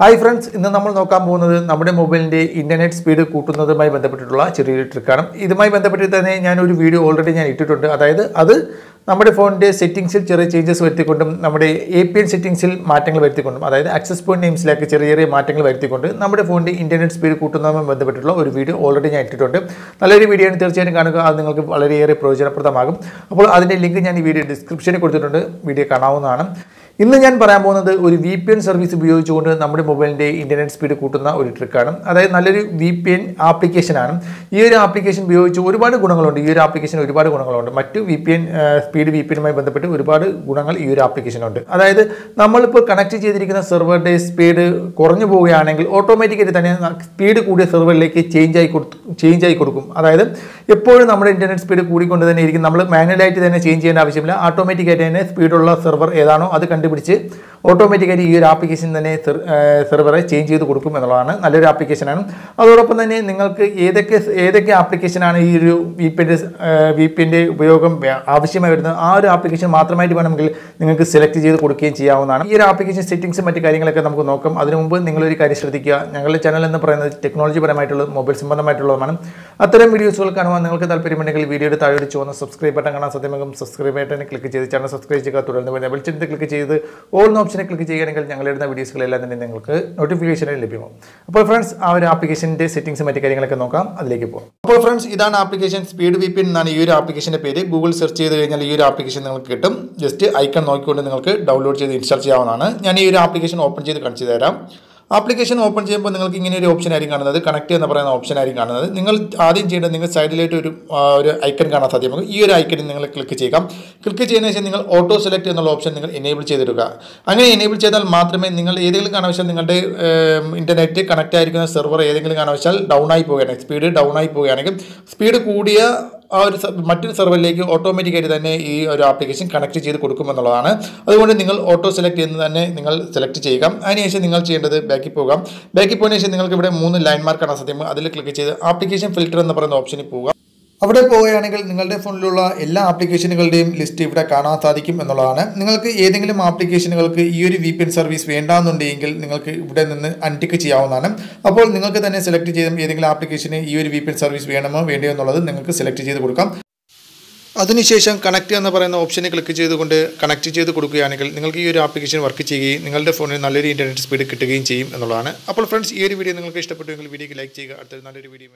Hi friends ഇന്ന് നമ്മൾ നോക്കാൻ പോകുന്നത് നമ്മുടെ മൊബൈലിന്റെ ഇന്റർനെറ്റ് സ്പീഡ് കൂട്ടുന്നതുമായി ബന്ധപ്പെട്ടിട്ടുള്ള ചെറിയൊരു ട്രിക്കാണ് ഇതുമായി ബന്ധപ്പെട്ട് തന്നെ ഞാൻ ഒരു വീഡിയോ ഓൾറെഡി ഞാൻ ഇട്ടിട്ടുണ്ട്. അതായത് അത് നമ്മുടെ ഫോണിന്റെ സെറ്റിംഗ്സിൽ ചെറിയ ചേഞ്ചസ് വരുത്തിക്കൊണ്ടും നമ്മുടെ എ പി എൻ സെറ്റിംഗ്സിൽ മാറ്റങ്ങൾ വരുത്തിക്കൊണ്ടും അതായത് ആക്സസ് പോയിന്റ് നെയിംസിലേക്ക് ചെറിയ ചെറിയ മാറ്റങ്ങൾ വരുത്തിക്കൊണ്ട് നമ്മുടെ ഫോണിന്റെ ഇന്റർനെറ്റ് സ്പീഡ് കൂട്ടുന്നതുമായി ബന്ധപ്പെട്ടുള്ള ഒരു വീഡിയോ ഓൾറെഡി ഞാൻ ഇട്ടിട്ടുണ്ട്. നല്ലൊരു വീഡിയോ ആണ് തീർച്ചയായും കാണുക. അത് നിങ്ങൾക്ക് വളരെയേറെ പ്രയോജനപ്രദമാകും. അപ്പോൾ അതിന്റെ ലിങ്ക് ഞാൻ ഈ വീഡിയോ ഡിസ്ക്രിപ്ഷനിൽ കൊടുത്തിട്ടുണ്ട്. വീഡിയോ കാണാവുന്നതാണ്. ഇന്ന് ഞാൻ പറയാൻ പോകുന്നത് ഒരു വി പി എൻ സർവീസ് ഉപയോഗിച്ചുകൊണ്ട് നമ്മുടെ മൊബൈലിന്റെ ഇന്റർനെറ്റ് സ്പീഡ് കൂട്ടുന്ന ഒരു ട്രിക്കാണ് അതായത് നല്ലൊരു വി പി എൻ ആപ്ലിക്കേഷനാണ് ഈ ഒരു ആപ്ലിക്കേഷൻ ഉപയോഗിച്ച് ഒരുപാട് ഗുണങ്ങളുണ്ട്. ഈ ഒരു ആപ്ലിക്കേഷൻ ഒരുപാട് ഗുണങ്ങളുണ്ട്. മറ്റു V P N speed V P എനുമായി ബന്ധപ്പെട്ട് ഒരുപാട് ഗുണങ്ങൾ ഈ ഒരു ആപ്ലിക്കേഷനുണ്ട് അതായത് നമ്മളിപ്പോൾ കണക്ട് ചെയ്തിരിക്കുന്ന സെർവറിന്റെ സ്പീഡ് കുറഞ്ഞു പോവുകയാണെങ്കിൽ ഓട്ടോമാറ്റിക്കലി തന്നെ സ്പീഡ് കൂടിയ സെർവറിലേക്ക് ചേഞ്ച് ആയി കൊടുത്തു ചേഞ്ച് ആയി കൊടുക്കും. അതായത് എപ്പോഴും നമ്മുടെ ഇന്റർനെറ്റ് സ്പീഡ് കൂടിക്കൊണ്ട് തന്നെ ഇരിക്കും. നമ്മൾ മാനുവലായിട്ട് തന്നെ ചേഞ്ച് ചെയ്യേണ്ട ആവശ്യമില്ല. ഓട്ടോമാറ്റിക്കായിട്ട് തന്നെ സ്പീഡുള്ള സെർവർ ഏതാണോ അത് കണ്ടുപിടിച്ച് ഓട്ടോമാറ്റിക്കായിട്ട് ഈ ഒരു ആപ്ലിക്കേഷൻ തന്നെ സെർവറെ ചേഞ്ച് ചെയ്ത് കൊടുക്കും എന്നുള്ളതാണ് നല്ലൊരു ആപ്ലിക്കേഷനാണ് അതോടൊപ്പം തന്നെ നിങ്ങൾക്ക് ഏതൊക്കെ ഏതൊക്കെ ആപ്ലിക്കേഷനാണ് ഈ ഒരു വി വി പിന്റെ ഉപയോഗം ആവശ്യമായി വരുന്നത് ആ ഒരു ആപ്ലിക്കേഷൻ മാത്രമായിട്ട് വേണമെങ്കിൽ നിങ്ങൾക്ക് സെലക്ട് ചെയ്ത് കൊടുക്കുകയും ചെയ്യാവുന്നതാണ്. ഈ ഒരു ആപ്ലിക്കേഷൻ സെറ്റിംഗ്സും മറ്റു കാര്യങ്ങളൊക്കെ നമുക്ക് നോക്കാം. അതിനു മുമ്പ് നിങ്ങളൊരു കാര്യം ശ്രദ്ധിക്കുക. ഞങ്ങളുടെ ചാനൽ എന്ന് പറയുന്നത് ടെക്നോളജി പരമായിട്ടുള്ള മൊബൈൽ സംബന്ധമായിട്ടുള്ളതാണ് അത്തരം വീഡിയോസുകൾ കാണുവാൻ നിങ്ങൾക്ക് താല്പര്യമുണ്ടെങ്കിൽ വീഡിയോയുടെ താഴെ ചുവന്ന സബ്സ്ക്രൈബ് ബട്ടൺ കാണാൻ സാധ്യമാകും സബ്സ്ക്രൈബ് ബട്ടനെ ക്ലിക്ക് ചെയ്ത് ചാനൽ സബ്സ്ക്രൈബ് ചെയ്യുക. തുടർന്ന് വരുന്ന വെളിച്ചെടുത്ത് ക്ലിക്ക് ചെയ്ത് ഓൾ ഓപ്ഷനെ ക്ലിക്ക് ചെയ്യുകയാണെങ്കിൽ ഞങ്ങളിടുന്ന വീഡിയോസുകളെല്ലാം തന്നെ നിങ്ങൾക്ക് നോട്ടിഫിക്കേഷനിൽ ലഭ്യമാകും. അപ്പോൾ ഫ്രണ്ട്സ് ആ ഒരു ആപ്ലിക്കേഷന്റെ സെറ്റിംഗ്സ് മറ്റു കാര്യങ്ങളൊക്കെ നോക്കാം. അതിലേക്ക് പോകാം അപ്പോൾ ഫ്രണ്ട്സ് ഇതാണ് ആപ്ലിക്കേഷൻ സ്പീഡ് വി പി എന്നാണ് ഈ ഒരു ആപ്ലിക്കേഷന്റെ പേര്. ഗൂഗിൾ സെർച്ച് ചെയ്ത് കഴിഞ്ഞാൽ ഒരു ആപ്ലിക്കേഷൻ നിങ്ങൾക്ക് കിട്ടും. ജസ്റ്റ് ഐക്കൺ നോക്കിക്കൊണ്ട് നിങ്ങൾക്ക് ഡൗൺലോഡ് ചെയ്ത് ഇൻസ്റ്റാൾ ചെയ്യാവുന്നതാണ്. ഞാൻ ഈ ഒരു ആപ്ലിക്കേഷൻ ഓപ്പൺ ചെയ്ത് കാണിച്ചു തരാം. ആപ്ലിക്കേഷൻ ഓപ്പൺ ചെയ്യുമ്പോൾ നിങ്ങൾക്ക് ഇങ്ങനെ ഒരു ഓപ്ഷൻ ആയിരിക്കും കാണുന്നത്. കണക്ട് എന്ന് പറയുന്ന ഓപ്ഷൻ ആയിരിക്കും കാണുന്നത്. നിങ്ങൾ ആദ്യം ചെയ്യേണ്ടത് നിങ്ങൾ സൈഡിലായിട്ട് ഒരു ഒരു ഐക്കൺ കാണാൻ സാധ്യമാകും. ഈ ഒരു ഐക്കണിൽ നിങ്ങൾ ക്ലിക്ക് ചെയ്യുക. ക്ലിക്ക് ചെയ്യുന്ന ശേഷം നിങ്ങൾ ഓട്ടോ സെലക്ട് എന്നുള്ള ഓപ്ഷൻ നിങ്ങൾ എനേബിൾ ചെയ്തിടുക. അങ്ങനെ എനേബിൾ ചെയ്താൽ മാത്രമേ നിങ്ങൾ ഏതെങ്കിലും കാരണവശാൽ നിങ്ങളുടെ ഇന്റർനെറ്റ് കണക്റ്റ് ആയിരിക്കുന്ന സെർവർ ഏതെങ്കിലും കാരണവശാൽ ഡൗൺ ആയി പോവുകയാണെങ്കിൽ സ്പീഡ് ഡൗൺ ആയി പോവുകയാണെങ്കിൽ സ്പീഡ് കൂടിയ ആ ഒരു മറ്റൊരു സെർവറിലേക്ക് ഓട്ടോമാറ്റിക്കായിട്ട് തന്നെ ഈ ഒരു ആപ്ലിക്കേഷൻ കണക്ട് ചെയ്ത് കൊടുക്കുമെന്നുള്ളതാണ്. അതുകൊണ്ട് നിങ്ങൾ ഓട്ടോ സെലക്ട് ചെയ്യുന്നത് തന്നെ നിങ്ങൾ സെലക്ട് ചെയ്യുക. അതിനുശേഷം നിങ്ങൾ ചെയ്യേണ്ടത് ബാക്കിൽ പോകാം. ബാക്കിൽ പോയതിനു ശേഷം നിങ്ങൾക്ക് ഇവിടെ മൂന്ന് ലൈൻ മാർക്ക് സാധ്യം അതിൽ ക്ലിക്ക് ചെയ്ത് ആപ്ലിക്കേഷൻ ഫിൽറ്റർ എന്ന് പറയുന്ന ഓപ്ഷനിൽ പോവുക. അവിടെ പോവുകയാണെങ്കിൽ നിങ്ങളുടെ ഫോണിലുള്ള എല്ലാ ആപ്ലിക്കേഷനുകളുടെയും ലിസ്റ്റ് ഇവിടെ കാണാൻ സാധിക്കും എന്നുള്ളതാണ്. നിങ്ങൾക്ക് ഏതെങ്കിലും ആപ്ലിക്കേഷനുകൾക്ക് ഈ ഒരു വി പി എൻ സർവീസ് വേണ്ടാന്നുണ്ടെങ്കിൽ നിങ്ങൾക്ക് ഇവിടെ നിന്ന് അൺടിക്ക് ചെയ്യാവുന്നതാണ്. അപ്പോൾ നിങ്ങൾക്ക് തന്നെ സെലക്ട് ചെയ്ത ഏതെങ്കിലും ആപ്ലിക്കേഷന് ഈ ഒരു വി പി എൻ സർവീസ് വേണമോ വേണ്ടയോ എന്നുള്ളത് നിങ്ങൾക്ക് സെലക്ട് ചെയ്ത് കൊടുക്കാം. അതിനുശേഷം കണക്ട് എന്ന് പറയുന്ന ഓപ്ഷനിൽ ക്ലിക്ക് ചെയ്തുകൊണ്ട് കണക്ട് ചെയ്ത് കൊടുക്കുകയാണെങ്കിൽ നിങ്ങൾക്ക് ഈ ഒരു ആപ്ലിക്കേഷൻ വർക്ക് ചെയ്യുകയും നിങ്ങളുടെ ഫോണിൽ നല്ലൊരു ഇന്റർനെറ്റ് സ്പീഡ് കിട്ടുകയും ചെയ്യും എന്നുള്ളതാണ്. അപ്പോൾ ഫ്രണ്ട്സ് ഈ ഒരു വീഡിയോ നിങ്ങൾക്ക് ഇഷ്ടപ്പെട്ടുവെങ്കിൽ വീഡിയോക്ക് ലൈക്ക് ചെയ്യുക. അടുത്തൊരു നല്ലൊരു വീഡിയോ